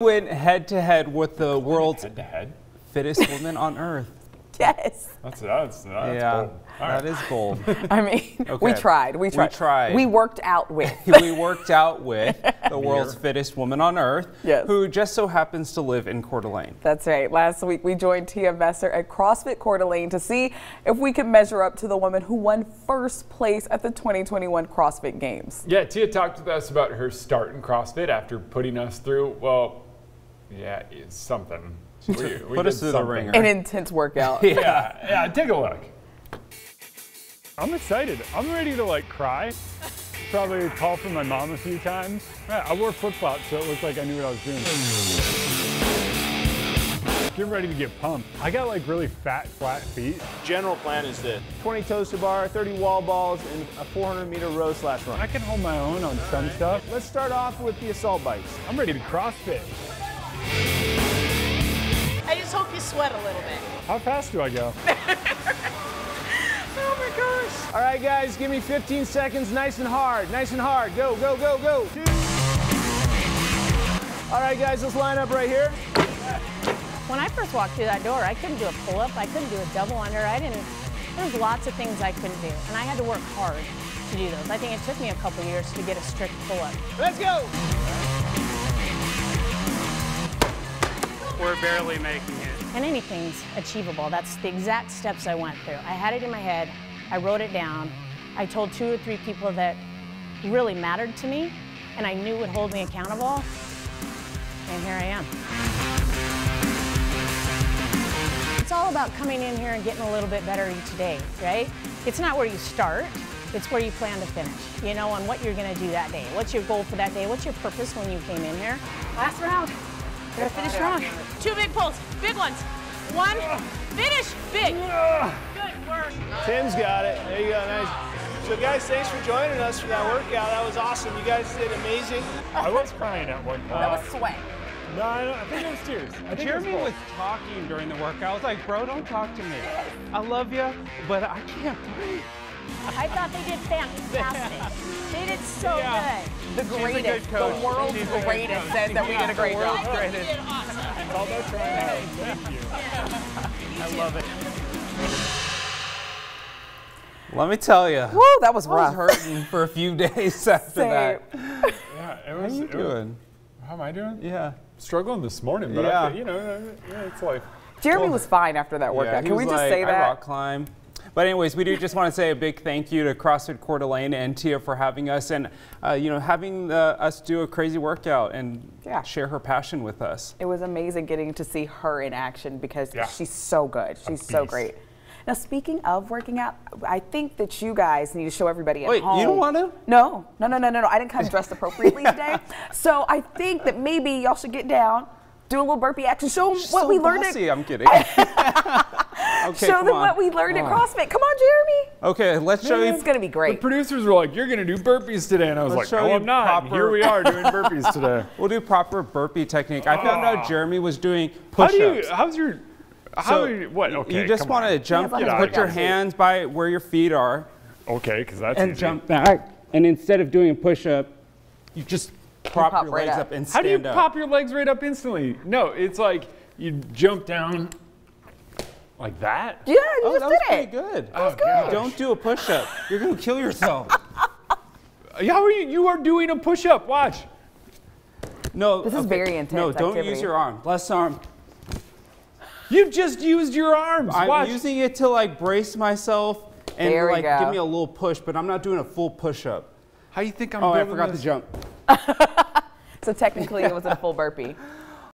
went head to head with the world's Head to head. fittest woman on earth. Yes. That's that's, that's yeah, bold. All right. that is bold. I mean, we tried. We We tried. tried. We worked out with. we worked out with the world's fittest woman on earth, Yes. who just so happens to live in Coeur d'Alene. That's right. Last week we joined Tia Vesser at CrossFit Coeur d'Alene to see if we could measure up to the woman who won first place at the 2021 CrossFit Games. Yeah, Tia talked with us about her start in CrossFit after putting us through. Well, yeah, it's something. We, we Put us did through the ringer. An intense workout. Yeah, yeah. Take a look. I'm excited. I'm ready to like cry. Probably call for my mom a few times. Yeah, I wore flip flops, so it looked like I knew what I was doing. Get ready to get pumped. I got like really fat, flat feet. General plan is this 20 toes to bar, 30 wall balls, and a 400 meter row slash run. I can hold my own on some stuff. Let's start off with the assault bikes. I'm ready to CrossFit. I just hope you sweat a little bit. How fast do I go? Oh my gosh. All right, guys, give me 15 seconds, nice and hard, nice and hard. Go, go, go, go. All right, guys, let's line up right here. When I first walked through that door, I couldn't do a pull-up, I couldn't do a double under, I didn't, there's lots of things I couldn't do, and I had to work hard to do those. I think it took me a couple years to get a strict pull-up. Let's go. Barely making it. And anything's achievable. That's the exact steps I went through. I had it in my head, I wrote it down, I told two or three people that really mattered to me, and I knew would hold me accountable, and here I am. It's all about coming in here and getting a little bit better each day, right? It's not where you start, it's where you plan to finish, you know, and what you're gonna do that day. What's your goal for that day? What's your purpose when you came in here? Last round, gotta finish strong. Two big pulls, big ones. One, finish, big. Good work. Tim's got it. There you go, nice. So, guys, thanks for joining us for that workout. That was awesome. You guys did amazing. I was crying at one point. That was sweat. No, I, don't, I think it was tears. I think Jeremy was, was talking during the workout. I was like, bro, don't talk to me. I love you, but I can't breathe. I thought they did fantastic. they did so Yeah. good. The greatest, the coach. world's She's a greatest coach. says that we did a great job. greatest. It's all about trying hard. Thank you. I love it. Let me tell you, Woo, that was rough. I was hurting for a few days after Same. that. Yeah, it How was. you it was- doing? how am I doing? Yeah. Struggling this morning, but Yeah. I, you know, uh, yeah, it's life. Jeremy was fine after that workout. he Can we was just like, say I rock climb. But anyways, we do just want to say a big thank you to CrossFit Coeur d'Alene and Tia for having us and uh, you know having uh, us do a crazy workout and Yeah. share her passion with us. It was amazing getting to see her in action because Yeah. she's so good. She's so great. Now, speaking of working out, I think that you guys need to show everybody at Wait, home. you don't want to? No, no, no, no, no, no. I didn't come dressed appropriately today. So I think that maybe y'all should get down, do a little burpee action, show them what so we learned. bossy, At, I'm kidding. okay, show them on. what we learned at Come on. CrossFit. Come on, Jeremy. Okay, let's show you. It's gonna be great. The producers were like, "You're gonna do burpees today," and I was Let's like, show "No, I'm not." And proper- Here we are doing burpees today. We'll do proper burpee technique. I found out ah. Jeremy was doing How push-ups. do you? How's your? How? So, you, what? Okay. you just want to jump, Yeah, put your hands by where your feet are, Okay, because that's and easy. jump back. And instead of doing a push-up, you just prop pop your right legs up. up and How do you stand up. pop your legs right up instantly? No, it's like you jump down like that. Yeah, you Oh, just that was did pretty it. good. Oh, gosh. Don't do a push-up. You're gonna kill yourself. How are you? You are doing a push-up. Watch. No. This is very intense No, don't activity. use your arm. Less arm. You've just used your arms. I'm Watch. using it to like brace myself and There like go. give me a little push, but I'm not doing a full push-up. How you think I'm Oh, I forgot this? to jump. So technically, it was a full burpee.